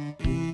Mm-hmm.